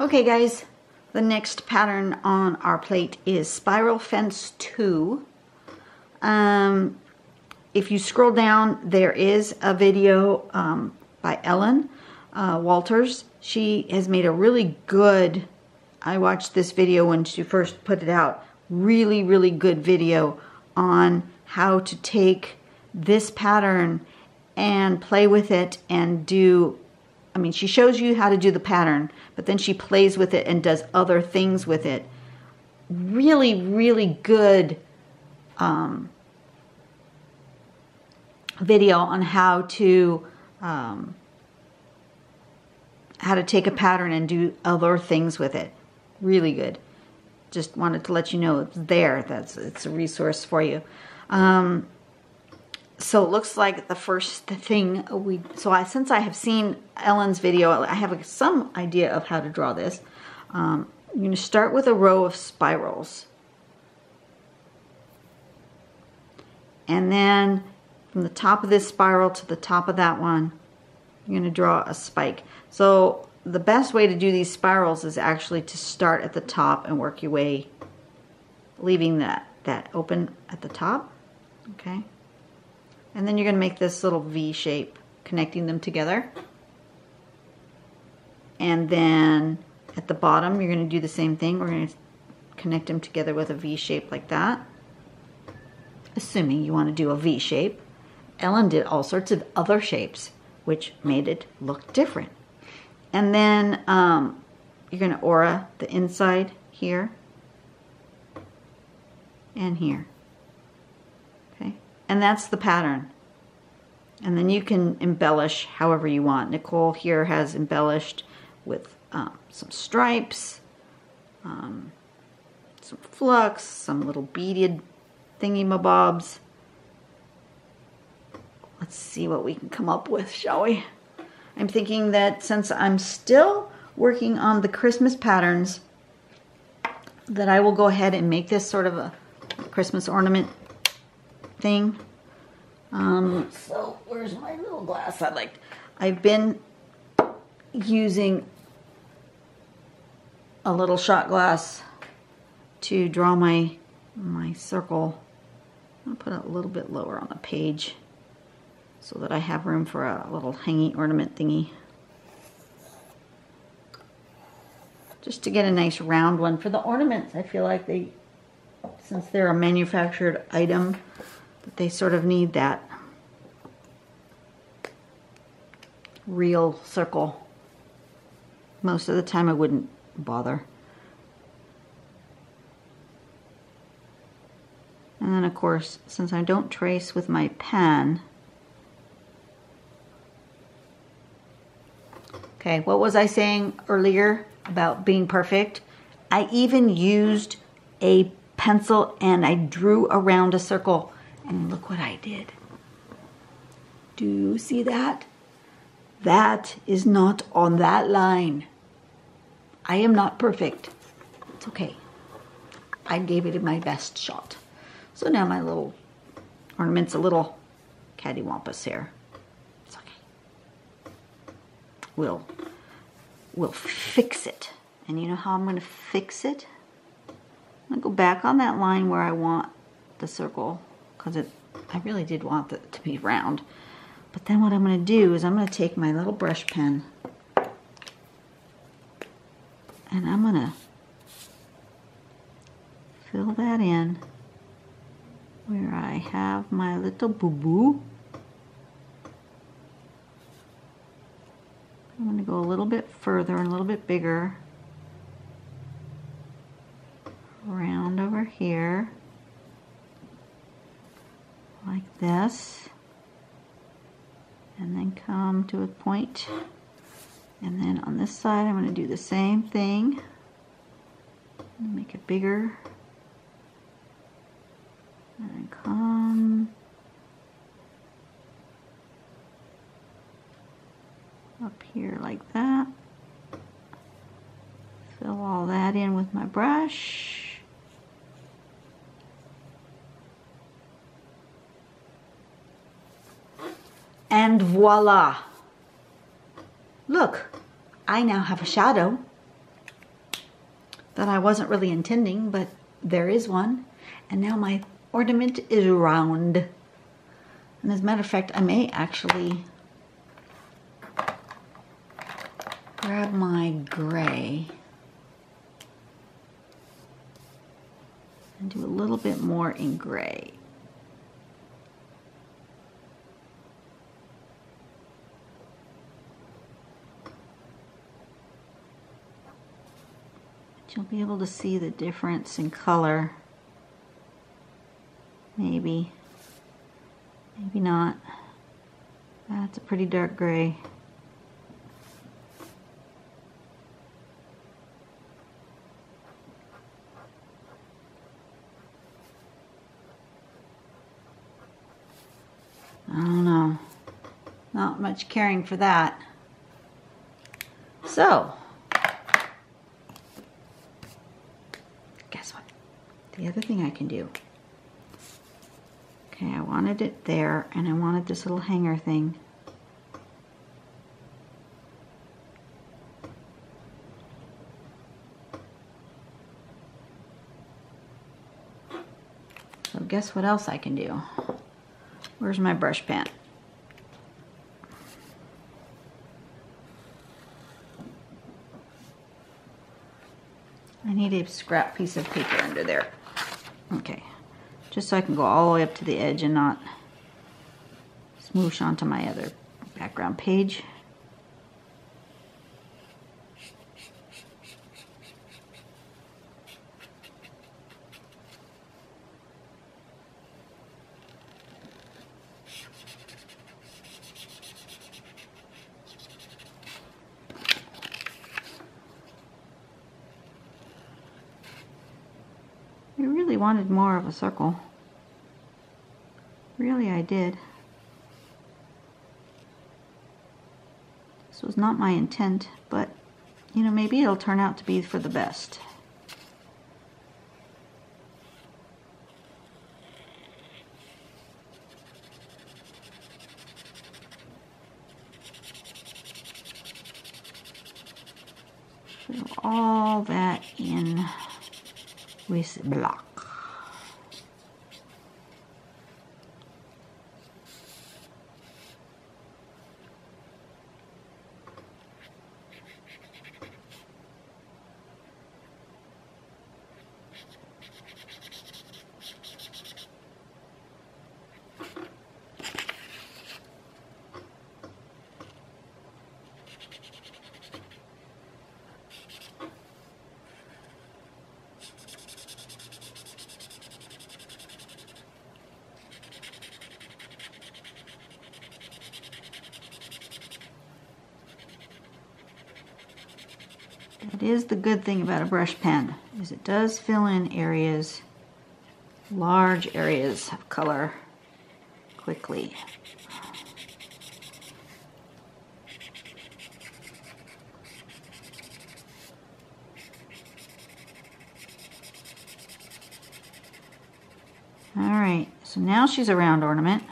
Okay guys, the next pattern on our plate is Spiral Fence Too. Um, if you scroll down, there is a video um, by Ellen uh, Walters. She has made a really good, I watched this video when she first put it out, really, really good video on how to take this pattern and play with it and do mean, she shows you how to do the pattern, but then she plays with it and does other things with it. Really, really good um, video on how to um, how to take a pattern and do other things with it. Really good. Just wanted to let you know it's there. That's it's a resource for you. Um, so it looks like the first thing we, so I, since I have seen Ellen's video, I have some idea of how to draw this. Um, you're going to start with a row of spirals. And then from the top of this spiral to the top of that one, you're going to draw a spike. So the best way to do these spirals is actually to start at the top and work your way, leaving that, that open at the top. Okay. And then you're going to make this little V shape, connecting them together. And then at the bottom, you're going to do the same thing. We're going to connect them together with a V shape like that. Assuming you want to do a V shape. Ellen did all sorts of other shapes, which made it look different. And then um, you're going to aura the inside here and here. And that's the pattern. And then you can embellish however you want. Nicole here has embellished with um, some stripes, um, some flux, some little beaded thingy-mabobs. Let's see what we can come up with, shall we? I'm thinking that since I'm still working on the Christmas patterns, that I will go ahead and make this sort of a Christmas ornament thing. Um, so where's my little glass? I like, I've been using a little shot glass to draw my my circle. I'll put it a little bit lower on the page so that I have room for a little hanging ornament thingy. Just to get a nice round one. For the ornaments, I feel like they, since they're a manufactured item, they sort of need that real circle. Most of the time I wouldn't bother. And then of course, since I don't trace with my pen, Okay, what was I saying earlier about being perfect? I even used a pencil and I drew around a circle and look what I did. Do you see that? That is not on that line. I am not perfect. It's okay. I gave it my best shot. So now my little ornament's a little cattywampus here. It's okay. We'll, we'll fix it. And you know how I'm going to fix it? I'm going to go back on that line where I want the circle because it I really did want it to be round. But then what I'm going to do is I'm going to take my little brush pen and I'm going to fill that in where I have my little boo-boo. I'm going to go a little bit further and a little bit bigger around over here like this. And then come to a point. And then on this side I'm going to do the same thing. Make it bigger. And come. Up here like that. Fill all that in with my brush And voila! Look, I now have a shadow. that I wasn't really intending, but there is one. And now my ornament is round. And as a matter of fact, I may actually grab my gray and do a little bit more in gray. You'll be able to see the difference in color. Maybe. Maybe not. That's a pretty dark gray. I don't know. Not much caring for that. So, guess what? The other thing I can do. Okay, I wanted it there and I wanted this little hanger thing. So guess what else I can do? Where's my brush pen? I need a scrap piece of paper under there. Okay, just so I can go all the way up to the edge and not smoosh onto my other background page. I really wanted more of a circle. Really, I did. This was not my intent, but, you know, maybe it'll turn out to be for the best. Fill all that in with black. That is the good thing about a brush pen, is it does fill in areas, large areas of color quickly. All right, so now she's a round ornament.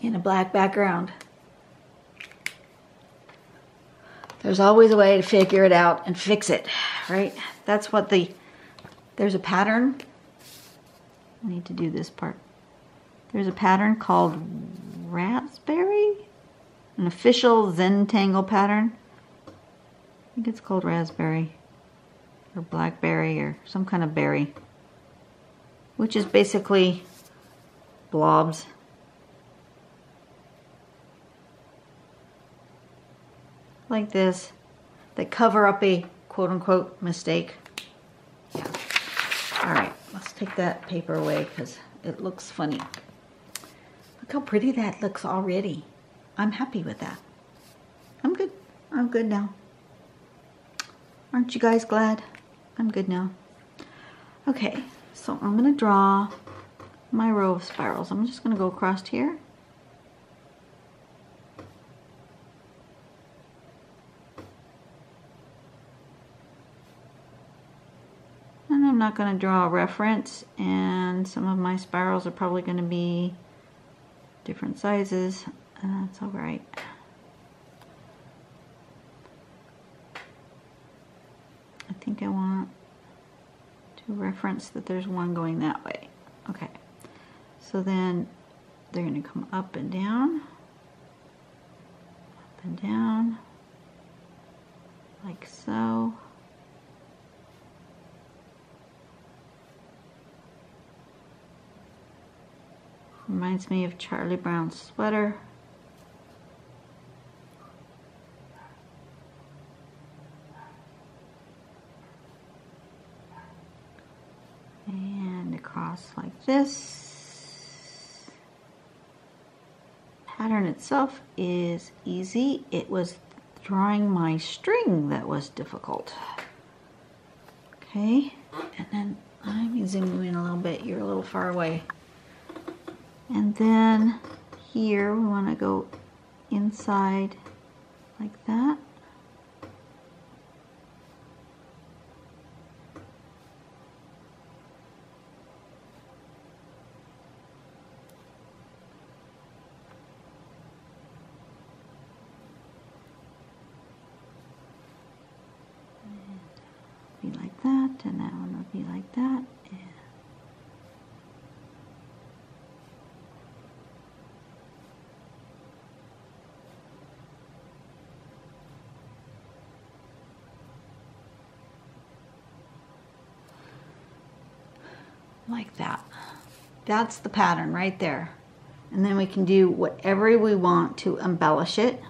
In a black background. There's always a way to figure it out and fix it, right? That's what the, there's a pattern. I need to do this part. There's a pattern called raspberry, an official Zentangle pattern. I think it's called raspberry or blackberry or some kind of berry, which is basically blobs. Like this that cover up a quote unquote mistake. Yeah. All right, let's take that paper away because it looks funny. Look how pretty that looks already. I'm happy with that. I'm good. I'm good now. Aren't you guys glad? I'm good now. Okay, so I'm going to draw my row of spirals. I'm just going to go across here I'm not going to draw a reference and some of my spirals are probably going to be different sizes and that's all right. I think I want to reference that there's one going that way. Okay, so then they're going to come up and down, up and down, like so. Reminds me of Charlie Brown's sweater. And across like this. Pattern itself is easy. It was drawing my string that was difficult. Okay, and then I'm zoom in a little bit. You're a little far away. And then here we want to go inside like that. Be like that, and that one will be like that. Like that. That's the pattern right there. And then we can do whatever we want to embellish it.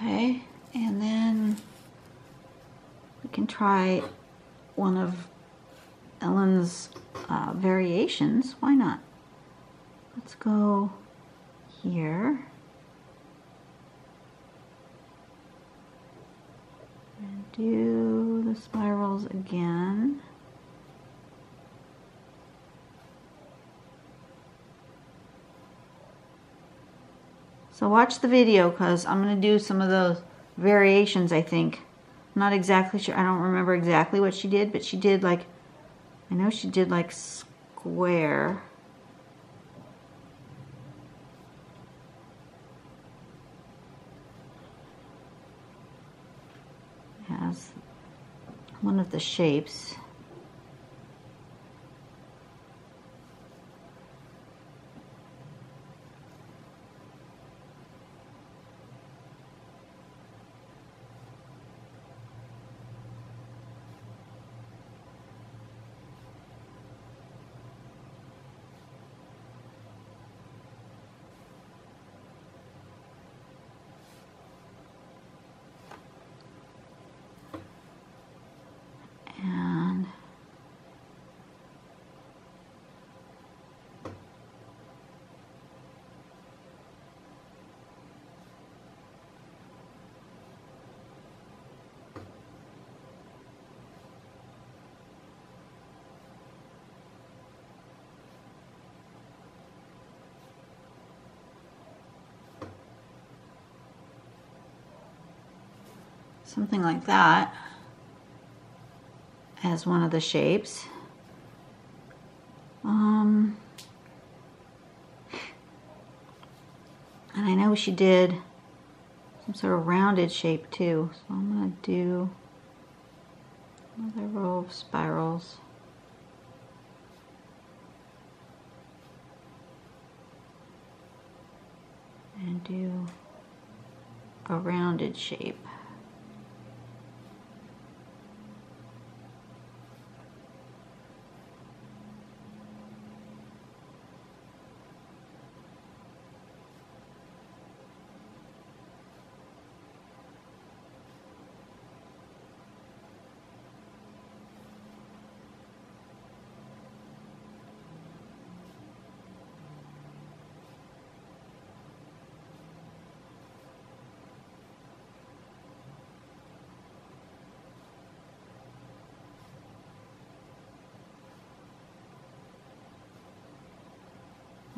Okay, and then we can try one of Ellen's uh, variations. Why not? Let's go here. And do the spirals again. So watch the video because I'm going to do some of those variations, I think. I'm not exactly sure. I don't remember exactly what she did, but she did like, I know she did like square. Has one of the shapes. Something like that as one of the shapes. Um, and I know she did some sort of rounded shape too. So I'm going to do another row of spirals. And do a rounded shape.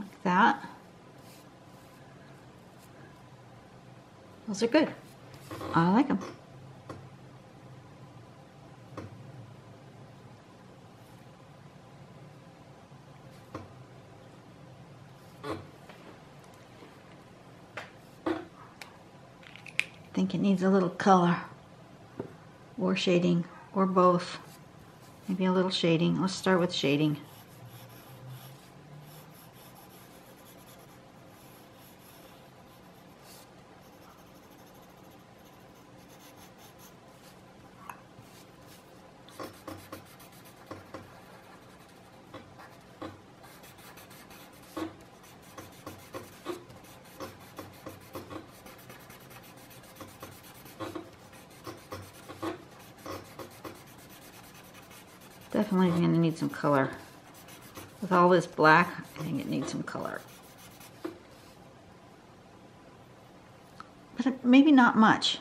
like that. Those are good. I like them. I think it needs a little color or shading or both. Maybe a little shading. Let's start with shading. Definitely going to need some color. With all this black, I think it needs some color. But maybe not much.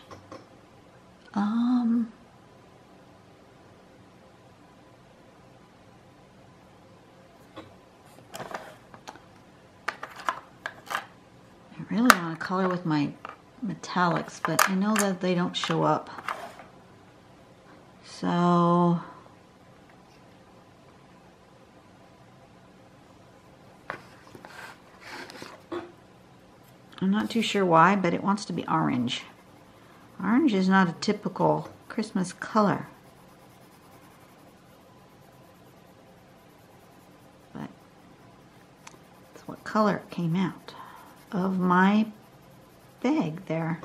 Um, I really want to color with my metallics, but I know that they don't show up. So I'm not too sure why, but it wants to be orange. Orange is not a typical Christmas color. But that's what color came out of my bag there.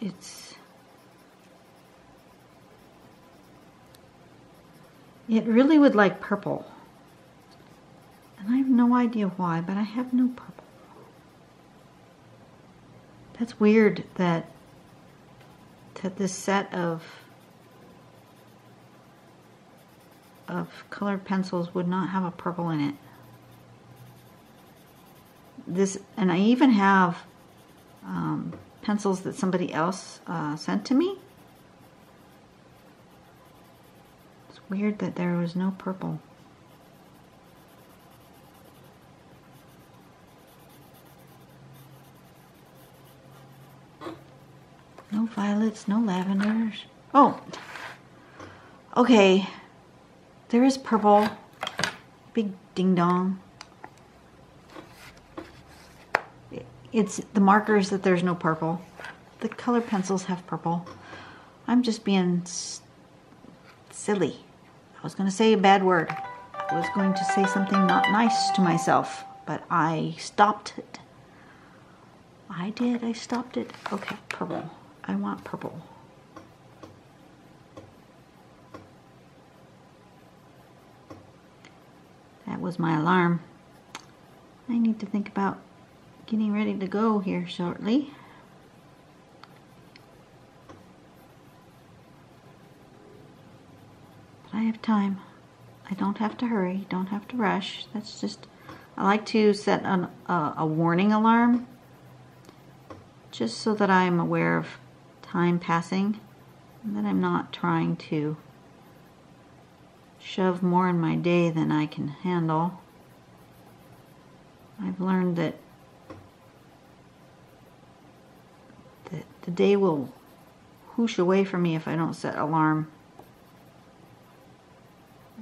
It's it really would like purple. And I have no idea why but I have no purple. That's weird that that this set of of colored pencils would not have a purple in it. This and I even have um, pencils that somebody else uh, sent to me. It's weird that there was no purple. No violets, no lavenders. Oh, okay. There is purple. Big ding dong. It's the markers that there's no purple. The color pencils have purple. I'm just being silly. I was going to say a bad word. I was going to say something not nice to myself, but I stopped it. I did. I stopped it. Okay, purple. I want purple. That was my alarm. I need to think about getting ready to go here shortly. But I have time. I don't have to hurry, don't have to rush. That's just, I like to set an, a warning alarm just so that I'm aware of time passing and that I'm not trying to shove more in my day than I can handle. I've learned that the day will whoosh away from me if I don't set alarm.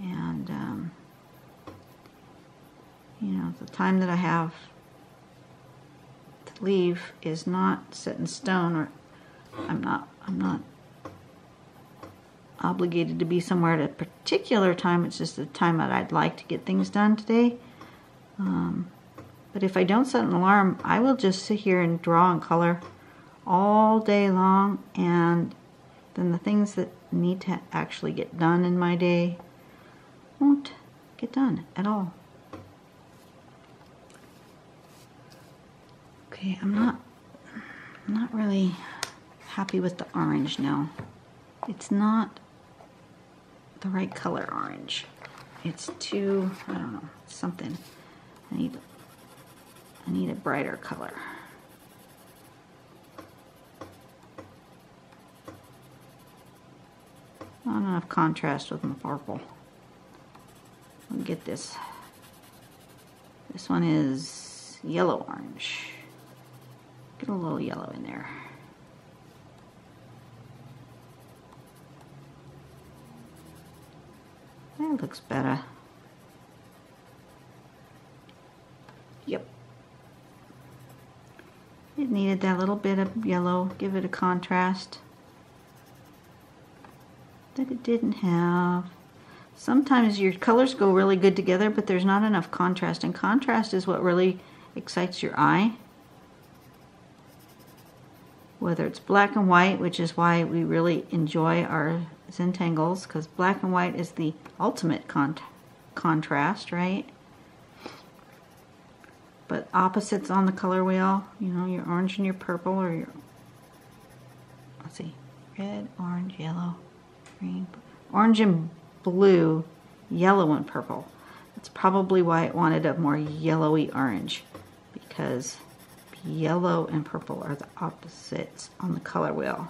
And, um, you know, the time that I have to leave is not set in stone or I'm not, I'm not obligated to be somewhere at a particular time. It's just the time that I'd like to get things done today. Um, but if I don't set an alarm, I will just sit here and draw and color all day long and then the things that need to actually get done in my day won't get done at all. Okay, I'm not I'm not really happy with the orange now. It's not the right color orange. It's too, I don't know, something. I need I need a brighter color. Not enough contrast with my purple. I'll get this. This one is yellow orange. Get a little yellow in there. That looks better. Yep. It needed that little bit of yellow, give it a contrast that it didn't have. Sometimes your colors go really good together, but there's not enough contrast, and contrast is what really excites your eye. Whether it's black and white, which is why we really enjoy our Zentangles, because black and white is the ultimate con contrast, right? But opposites on the color wheel, you know, your orange and your purple, or your, let's see, red, orange, yellow, green, orange and blue, yellow and purple. That's probably why it wanted a more yellowy orange because yellow and purple are the opposites on the color wheel.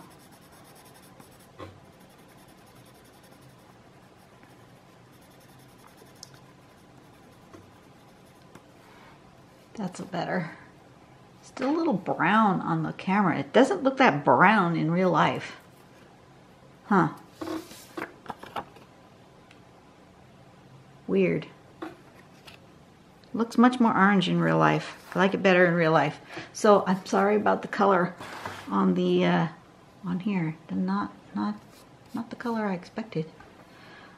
That's a better. Still a little brown on the camera. It doesn't look that brown in real life. Huh. Weird. Looks much more orange in real life. I like it better in real life. So I'm sorry about the color on the uh, on here. Not not not the color I expected.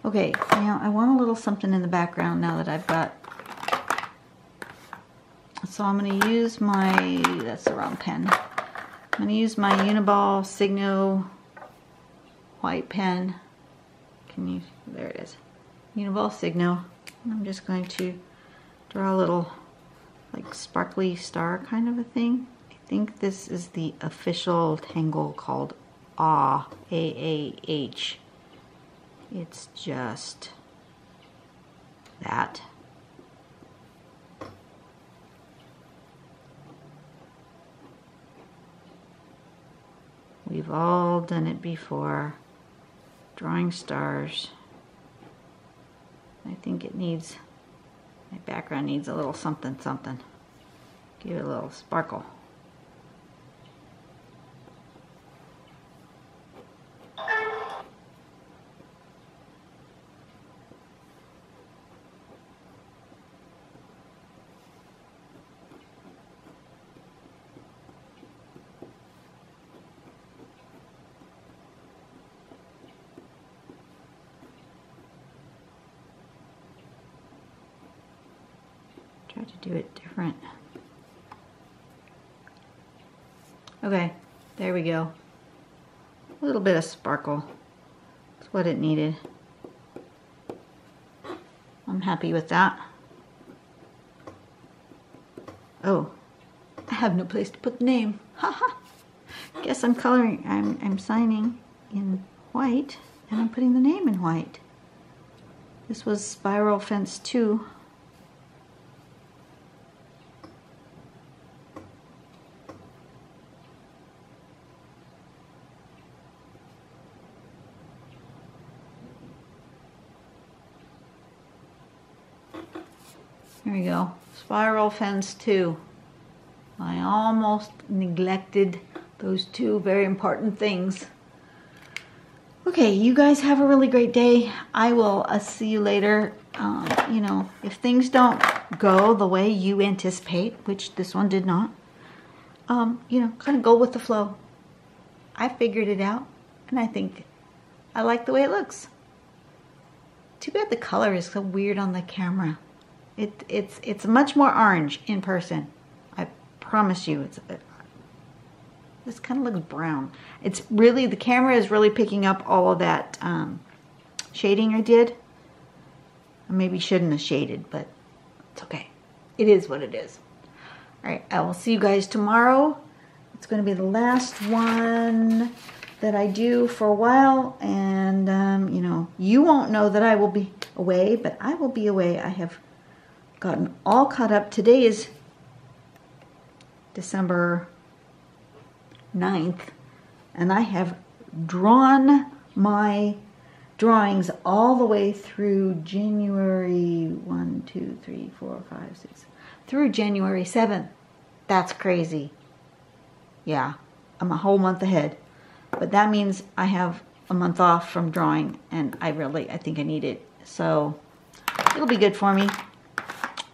Okay, now I want a little something in the background now that I've got. So I'm going to use my, that's the wrong pen. I'm going to use my Uniball Signo white pen. Can you, there it is. Uniball Signo. I'm just going to draw a little like sparkly star kind of a thing. I think this is the official tangle called AH, A-A-H. It's just that. We've all done it before. Drawing stars. I think it needs, my background needs a little something something. Give it a little sparkle. Try to do it different. Okay, there we go. A little bit of sparkle. That's what it needed. I'm happy with that. Oh, I have no place to put the name. Haha. Guess I'm coloring, I'm, I'm signing in white and I'm putting the name in white. This was Spiral Fence Too. There we go. Spiral Fence Too. I almost neglected those two very important things. Okay, you guys have a really great day. I will uh, see you later. Um, you know, if things don't go the way you anticipate, which this one did not, um, you know, kind of go with the flow. I figured it out, and I think I like the way it looks. Too bad the color is so weird on the camera It, it's, it's much more orange in person. I promise you. It's, this kind of looks brown. It's really, the camera is really picking up all of that um, shading I did. I maybe shouldn't have shaded, but it's okay. It is what it is. All right, I will see you guys tomorrow. It's going to be the last one that I do for a while. And, um, you know, you won't know that I will be away, but I will be away. I have gotten all caught up. Today is December 9th, and I have drawn my drawings all the way through January 1, 2, 3, 4, 5, 6, through January 7th. That's crazy. Yeah, I'm a whole month ahead. But that means I have a month off from drawing, and I really, I think I need it. So it'll be good for me.